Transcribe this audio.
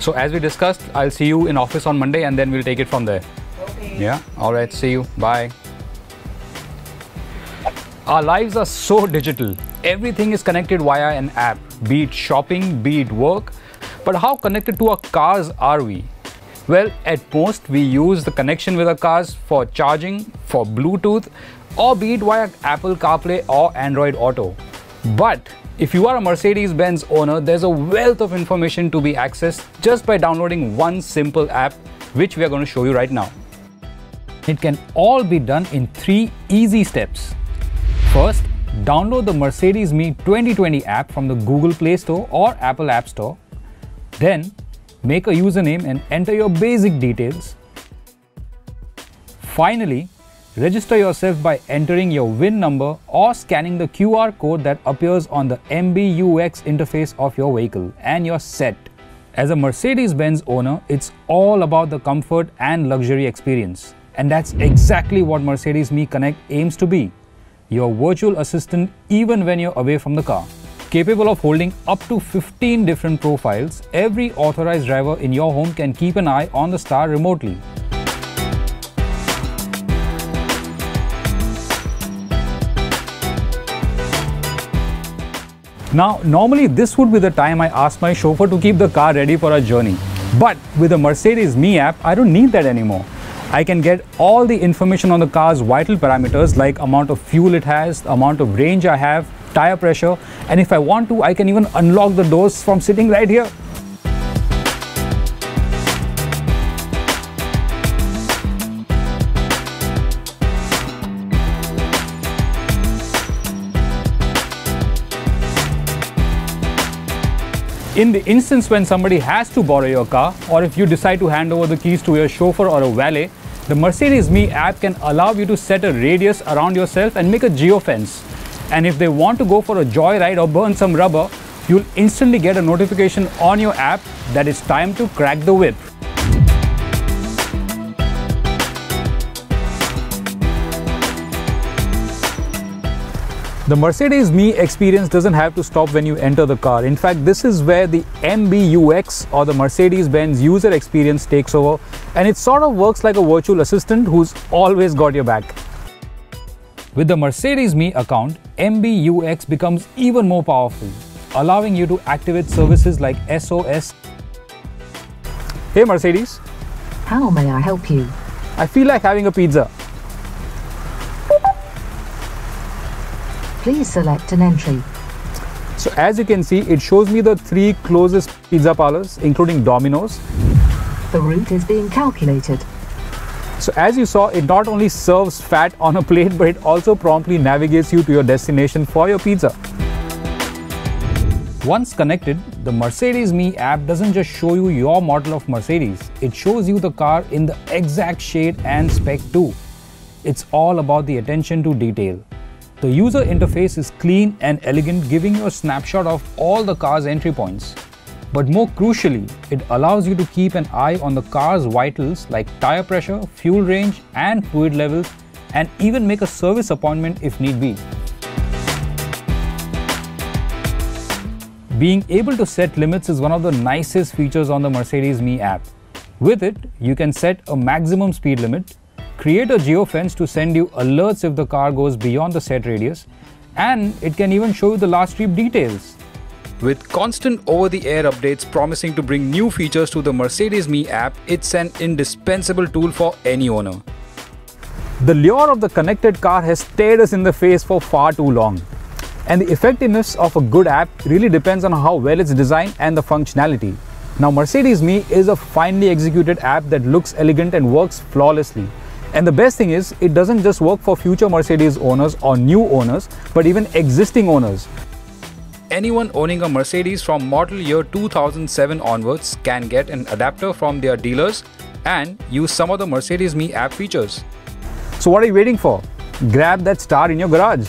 So as we discussed, I'll see you in office on Monday and then we'll take it from there. Okay. Yeah. All right. See you. Bye. Our lives are so digital. Everything is connected via an app, be it shopping, be it work. But how connected to our cars are we? Well, at most, we use the connection with our cars for charging, for Bluetooth, or be it via Apple CarPlay or Android Auto. But if you are a Mercedes Benz owner, there's a wealth of information to be accessed just by downloading one simple app, which we are going to show you right now. It can all be done in three easy steps. First, download the Mercedes Me 2020 app from the Google Play Store or Apple App Store. Then, make a username and enter your basic details. Finally, register yourself by entering your VIN number or scanning the QR code that appears on the MBUX interface of your vehicle and you're set. As a Mercedes Benz owner, it's all about the comfort and luxury experience. And that's exactly what Mercedes Me Connect aims to be your virtual assistant even when you're away from the car. Capable of holding up to 15 different profiles, every authorized driver in your home can keep an eye on the star remotely. Now, normally this would be the time I ask my chauffeur to keep the car ready for a journey. But with the Mercedes Me app, I don't need that anymore. I can get all the information on the car's vital parameters like amount of fuel it has, amount of range I have, tire pressure, and if I want to, I can even unlock the doors from sitting right here. In the instance when somebody has to borrow your car, or if you decide to hand over the keys to your chauffeur or a valet, the Mercedes Me app can allow you to set a radius around yourself and make a geofence. And if they want to go for a joyride or burn some rubber, you'll instantly get a notification on your app that it's time to crack the whip. The Mercedes Me experience doesn't have to stop when you enter the car. In fact, this is where the MBUX or the Mercedes-Benz user experience takes over and it sort of works like a virtual assistant who's always got your back. With the Mercedes Me account, MBUX becomes even more powerful, allowing you to activate services like SOS. Hey Mercedes, How may I help you? I feel like having a pizza. Please select an entry. So as you can see, it shows me the three closest pizza parlors, including Domino's. The route is being calculated. So as you saw, it not only serves fat on a plate, but it also promptly navigates you to your destination for your pizza. Once connected, the Mercedes Me app doesn't just show you your model of Mercedes, it shows you the car in the exact shade and spec too. It's all about the attention to detail. The user interface is clean and elegant, giving you a snapshot of all the car's entry points. But more crucially, it allows you to keep an eye on the car's vitals like tire pressure, fuel range, and fluid levels, and even make a service appointment if need be. Being able to set limits is one of the nicest features on the Mercedes Me app. With it, you can set a maximum speed limit, create a geofence to send you alerts if the car goes beyond the set radius, and it can even show you the last trip details. With constant over the air updates promising to bring new features to the Mercedes Me app, it's an indispensable tool for any owner. The lure of the connected car has stared us in the face for far too long. And the effectiveness of a good app really depends on how well it's designed and the functionality. Now, Mercedes Me is a finely executed app that looks elegant and works flawlessly. And the best thing is, it doesn't just work for future Mercedes owners or new owners, but even existing owners. Anyone owning a Mercedes from model year 2007 onwards can get an adapter from their dealers and use some of the Mercedes Me app features. So, what are you waiting for? Grab that star in your garage.